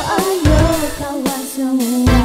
有爱，有靠，完全。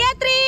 Geriatric.